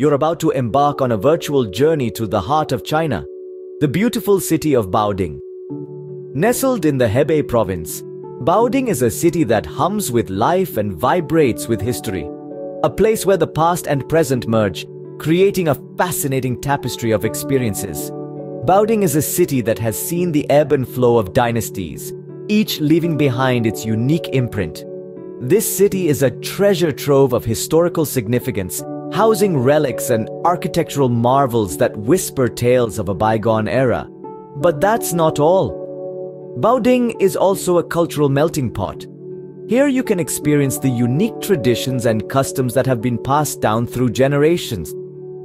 you're about to embark on a virtual journey to the heart of China, the beautiful city of Baoding. Nestled in the Hebei province, Baoding is a city that hums with life and vibrates with history. A place where the past and present merge, creating a fascinating tapestry of experiences. Baoding is a city that has seen the ebb and flow of dynasties, each leaving behind its unique imprint. This city is a treasure trove of historical significance, housing relics and architectural marvels that whisper tales of a bygone era. But that's not all. Baoding is also a cultural melting pot. Here you can experience the unique traditions and customs that have been passed down through generations.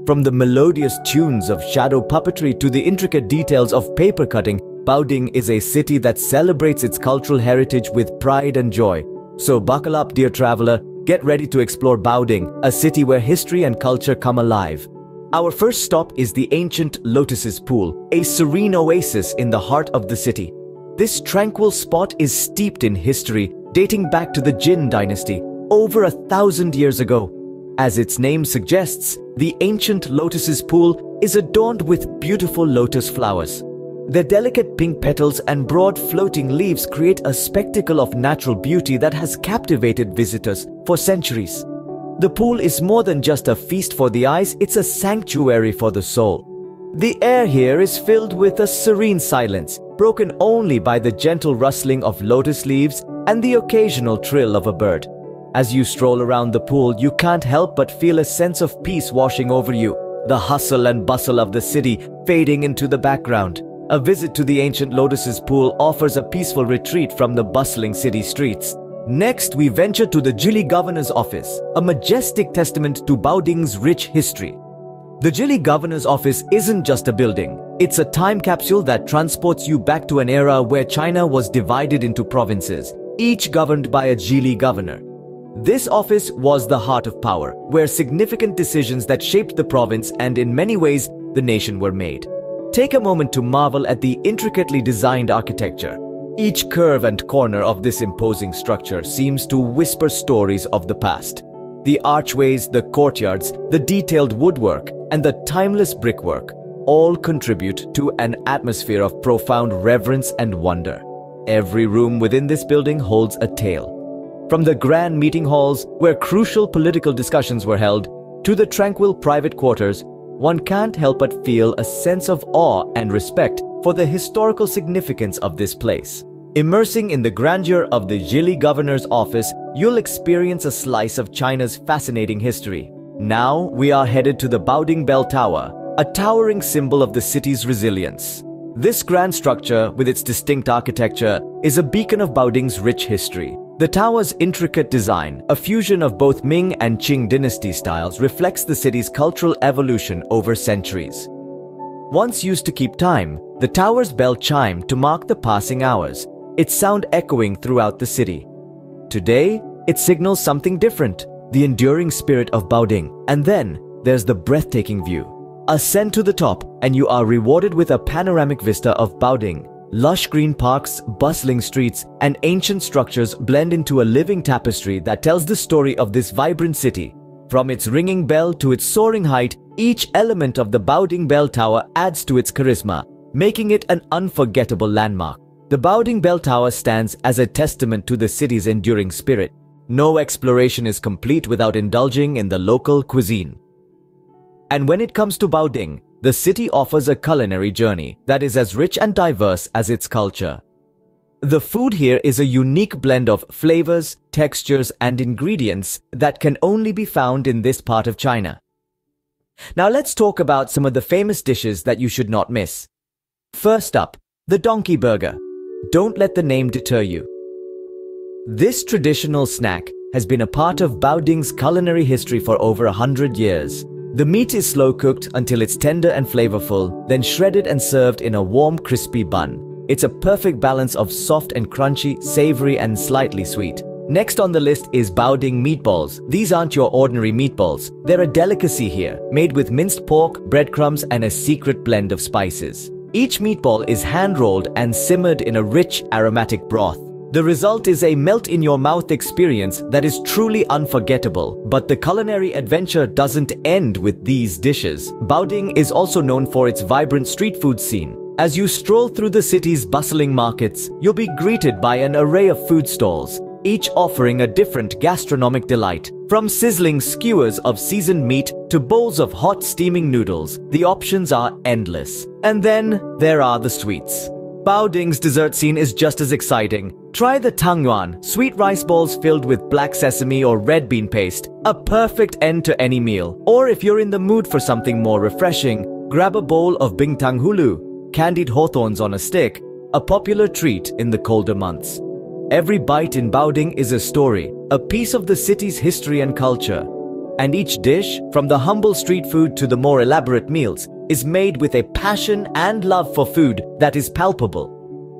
From the melodious tunes of shadow puppetry to the intricate details of paper cutting, Baoding is a city that celebrates its cultural heritage with pride and joy. So buckle up, dear traveler, get ready to explore Baoding, a city where history and culture come alive. Our first stop is the ancient Lotus's Pool, a serene oasis in the heart of the city. This tranquil spot is steeped in history dating back to the Jin dynasty over a thousand years ago. As its name suggests, the ancient lotus's pool is adorned with beautiful lotus flowers. Their delicate pink petals and broad floating leaves create a spectacle of natural beauty that has captivated visitors for centuries. The pool is more than just a feast for the eyes, it's a sanctuary for the soul. The air here is filled with a serene silence, broken only by the gentle rustling of lotus leaves and the occasional trill of a bird. As you stroll around the pool, you can't help but feel a sense of peace washing over you, the hustle and bustle of the city fading into the background. A visit to the ancient Lotus's pool offers a peaceful retreat from the bustling city streets. Next, we venture to the Zhili Governor's office, a majestic testament to Baoding's rich history. The Zhili Governor's Office isn't just a building. It's a time capsule that transports you back to an era where China was divided into provinces, each governed by a Zhili governor. This office was the heart of power, where significant decisions that shaped the province and in many ways the nation were made. Take a moment to marvel at the intricately designed architecture. Each curve and corner of this imposing structure seems to whisper stories of the past. The archways, the courtyards, the detailed woodwork, and the timeless brickwork all contribute to an atmosphere of profound reverence and wonder. Every room within this building holds a tale. From the grand meeting halls, where crucial political discussions were held, to the tranquil private quarters, one can't help but feel a sense of awe and respect for the historical significance of this place. Immersing in the grandeur of the Zhili governor's office, you'll experience a slice of China's fascinating history. Now we are headed to the Baoding Bell Tower, a towering symbol of the city's resilience. This grand structure, with its distinct architecture, is a beacon of Baoding's rich history. The tower's intricate design, a fusion of both Ming and Qing dynasty styles, reflects the city's cultural evolution over centuries. Once used to keep time, the tower's bell chimed to mark the passing hours, its sound echoing throughout the city. Today, it signals something different, the enduring spirit of Baoding. And then, there's the breathtaking view. Ascend to the top and you are rewarded with a panoramic vista of Baoding. Lush green parks, bustling streets, and ancient structures blend into a living tapestry that tells the story of this vibrant city. From its ringing bell to its soaring height, each element of the Baoding Bell Tower adds to its charisma, making it an unforgettable landmark. The Baoding Bell Tower stands as a testament to the city's enduring spirit. No exploration is complete without indulging in the local cuisine. And when it comes to Baoding, the city offers a culinary journey that is as rich and diverse as its culture. The food here is a unique blend of flavors, textures, and ingredients that can only be found in this part of China. Now let's talk about some of the famous dishes that you should not miss. First up, the donkey burger. Don't let the name deter you. This traditional snack has been a part of Baoding's culinary history for over a hundred years. The meat is slow cooked until it's tender and flavorful, then shredded and served in a warm, crispy bun. It's a perfect balance of soft and crunchy, savory and slightly sweet. Next on the list is Baoding meatballs. These aren't your ordinary meatballs. They're a delicacy here, made with minced pork, breadcrumbs and a secret blend of spices. Each meatball is hand-rolled and simmered in a rich, aromatic broth. The result is a melt-in-your-mouth experience that is truly unforgettable. But the culinary adventure doesn't end with these dishes. Baoding is also known for its vibrant street food scene. As you stroll through the city's bustling markets, you'll be greeted by an array of food stalls, each offering a different gastronomic delight. From sizzling skewers of seasoned meat to bowls of hot steaming noodles, the options are endless. And then there are the sweets. Baoding's dessert scene is just as exciting. Try the tangyuan, sweet rice balls filled with black sesame or red bean paste, a perfect end to any meal. Or if you're in the mood for something more refreshing, grab a bowl of bingtang hulu, candied hawthorns on a stick, a popular treat in the colder months. Every bite in Baoding is a story, a piece of the city's history and culture. And each dish, from the humble street food to the more elaborate meals, is made with a passion and love for food that is palpable.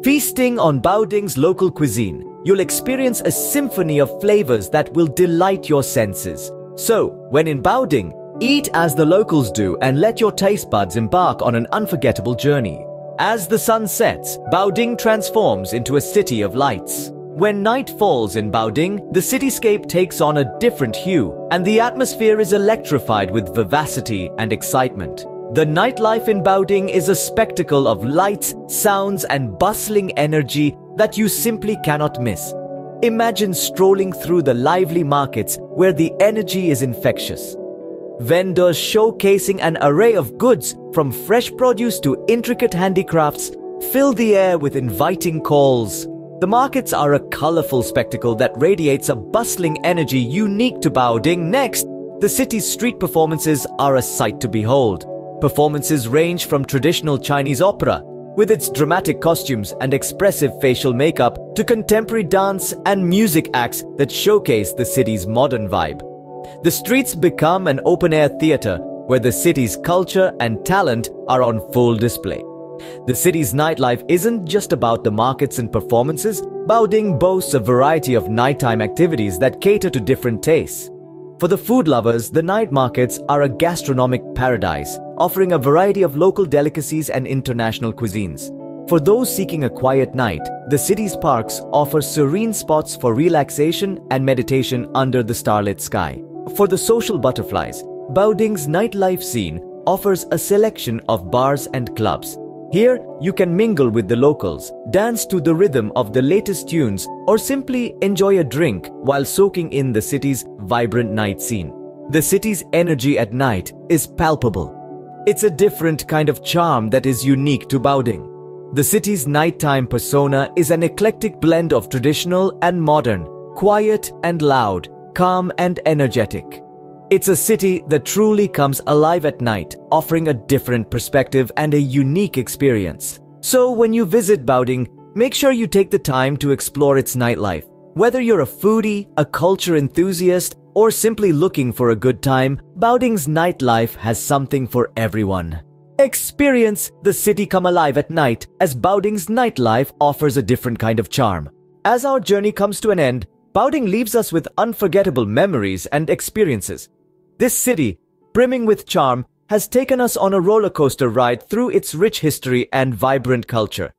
Feasting on Baoding's local cuisine, you'll experience a symphony of flavors that will delight your senses. So, when in Baoding, eat as the locals do and let your taste buds embark on an unforgettable journey. As the sun sets, Baoding transforms into a city of lights. When night falls in Baoding, the cityscape takes on a different hue, and the atmosphere is electrified with vivacity and excitement. The nightlife in Baoding is a spectacle of lights, sounds, and bustling energy that you simply cannot miss. Imagine strolling through the lively markets where the energy is infectious. Vendors showcasing an array of goods from fresh produce to intricate handicrafts fill the air with inviting calls. The markets are a colorful spectacle that radiates a bustling energy unique to Baoding. Next, the city's street performances are a sight to behold. Performances range from traditional Chinese opera, with its dramatic costumes and expressive facial makeup, to contemporary dance and music acts that showcase the city's modern vibe. The streets become an open-air theater where the city's culture and talent are on full display. The city's nightlife isn't just about the markets and performances. Baoding boasts a variety of nighttime activities that cater to different tastes. For the food lovers, the night markets are a gastronomic paradise, offering a variety of local delicacies and international cuisines. For those seeking a quiet night, the city's parks offer serene spots for relaxation and meditation under the starlit sky. For the social butterflies, Baoding's nightlife scene offers a selection of bars and clubs, here, you can mingle with the locals, dance to the rhythm of the latest tunes, or simply enjoy a drink while soaking in the city's vibrant night scene. The city's energy at night is palpable. It's a different kind of charm that is unique to Baoding. The city's nighttime persona is an eclectic blend of traditional and modern, quiet and loud, calm and energetic. It's a city that truly comes alive at night, offering a different perspective and a unique experience. So when you visit Baoding, make sure you take the time to explore its nightlife. Whether you're a foodie, a culture enthusiast, or simply looking for a good time, Baoding's nightlife has something for everyone. Experience the city come alive at night as Baoding's nightlife offers a different kind of charm. As our journey comes to an end, Baoding leaves us with unforgettable memories and experiences. This city, brimming with charm, has taken us on a roller coaster ride through its rich history and vibrant culture.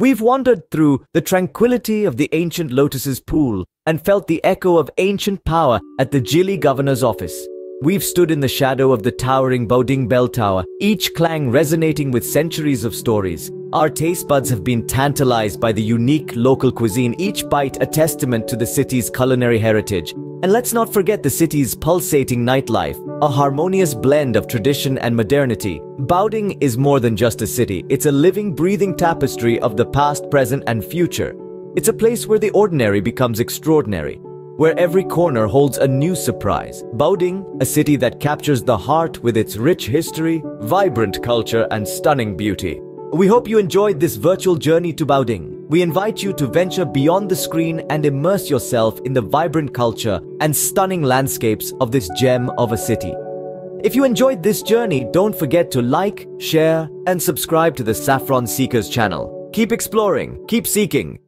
We've wandered through the tranquility of the ancient Lotus's pool and felt the echo of ancient power at the Zhili governor's office. We've stood in the shadow of the towering Baoding bell tower, each clang resonating with centuries of stories. Our taste buds have been tantalized by the unique local cuisine, each bite a testament to the city's culinary heritage. And let's not forget the city's pulsating nightlife, a harmonious blend of tradition and modernity. Baoding is more than just a city, it's a living, breathing tapestry of the past, present, and future. It's a place where the ordinary becomes extraordinary, where every corner holds a new surprise. Baoding, a city that captures the heart with its rich history, vibrant culture, and stunning beauty. We hope you enjoyed this virtual journey to Baoding. We invite you to venture beyond the screen and immerse yourself in the vibrant culture and stunning landscapes of this gem of a city. If you enjoyed this journey, don't forget to like, share, and subscribe to the Saffron Seekers channel. Keep exploring, keep seeking,